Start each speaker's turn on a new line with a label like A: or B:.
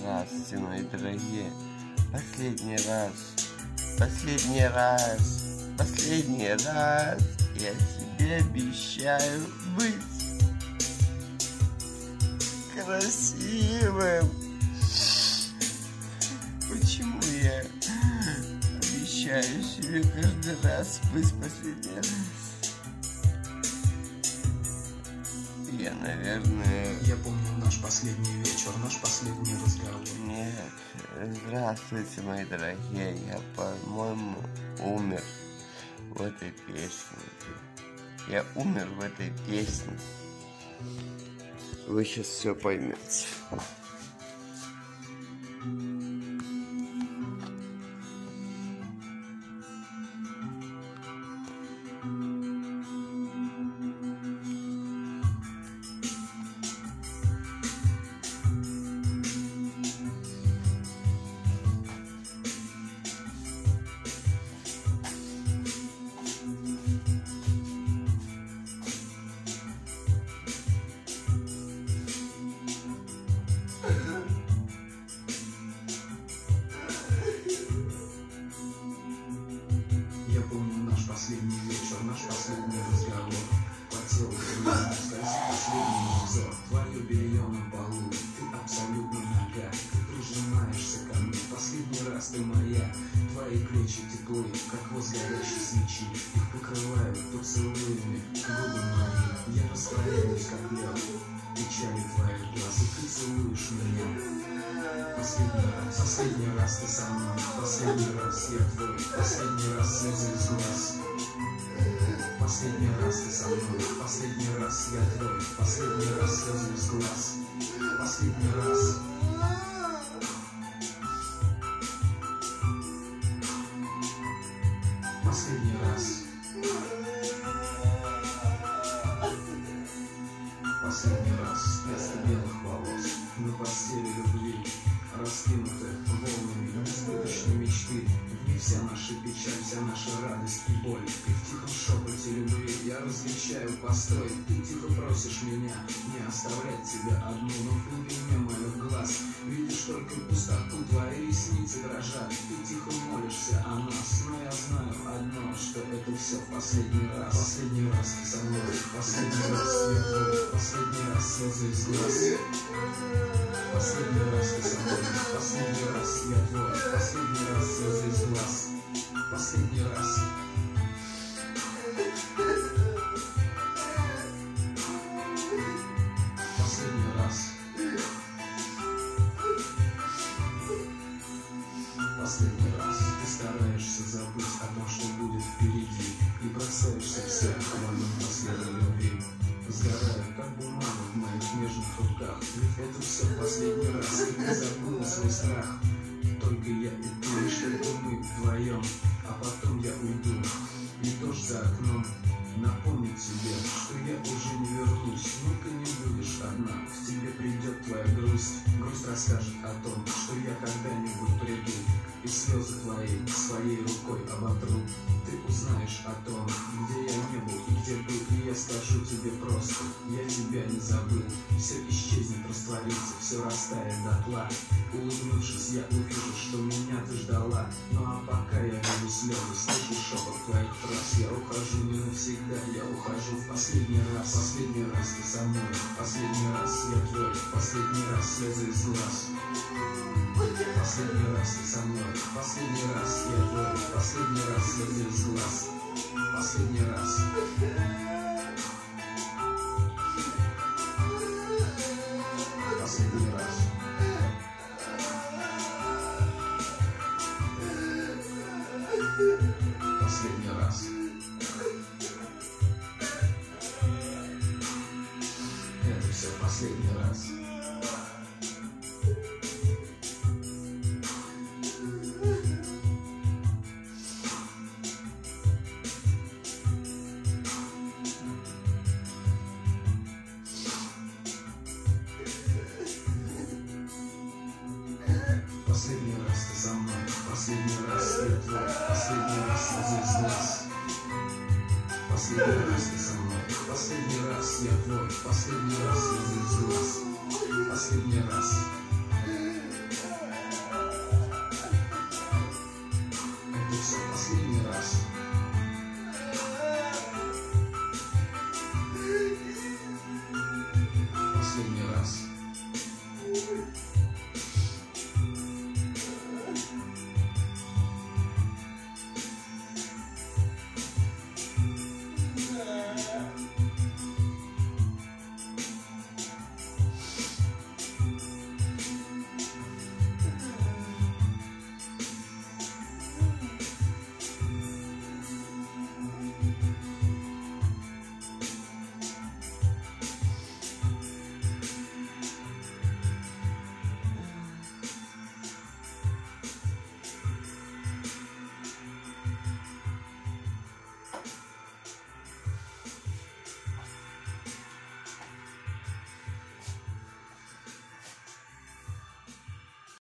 A: Здравствуйте, мои дорогие. Последний раз, последний раз, последний раз я тебе обещаю быть красивым. Почему я обещаю себе каждый раз быть последний раз? Я, наверное...
B: Я помню наш последний вечер, наш последний разговор.
A: Нет, здравствуйте, мои дорогие. Я, по-моему, умер в этой песне. Я умер в этой песне. Вы сейчас все поймете.
B: Растворяюсь, как лед. Печали твоих глаз, и ты целуешь меня. Последний раз, последний раз ты со мной, последний раз я твой, последний раз слезы из глаз. Последний раз ты со мной, последний раз я твой, последний раз слезы из глаз. Последний раз. Последний раз. Любви раскинуты волнами беспомощной мечты. Вся наша печаль, вся наша радость и боль. И в тихом шепоте любви я различаю постой. Ты тихо просишь меня не оставлять тебя одну, но в глубине моих глаз видишь только пустоту. Твои ресницы дрожат, ты тихо молишься о нас, но я знаю одно, что это все в последний раз. Последний раз ты со мной, последний раз я твой, последний раз слезы из глаз. Последний раз ты со мной, последний раз я твой, последний раз слезы из глаз. Последний раз. Последний раз. Последний раз ты стараешься забыть о том, что будет впереди И бросаешься в сердце кроме последней любви Сгорая, как бумага в моих нежных руках Ведь это все свой страх. Только я и ты, мы вдвоем А потом я уйду, и дождь за окном Напомнит тебе, что я уже не вернусь. Ну-ка не будешь одна, к тебе придет твоя грусть. Грусть расскажет о том, что я когда-нибудь приду. И слезы твои своей рукой оботру. Ты узнаешь о том, где я не был и где был. И я скажу тебе просто, я тебя не забыл. Все исчезнет, растворится, все растает дотла. Улыбнувшись, я увижу, что меня ты ждала. Ну а пока я вижу слезы, слышу шепот твоих фраз Я ухожу не навсегда, я ухожу в последний раз Последний раз ты со мной, последний раз я твой Последний раз слезы из глаз. Последний раз ты со мной, последний раз я твой Последний раз слезы из глаз. Последний раз. Последний раз. Последний раз Последний раз ты со мной, последний раз ты твой, последний раз ты здесь нас. Последний раз ты со мной, последний раз я твой, последний раз ты здесь нас. Последний раз. Это все последний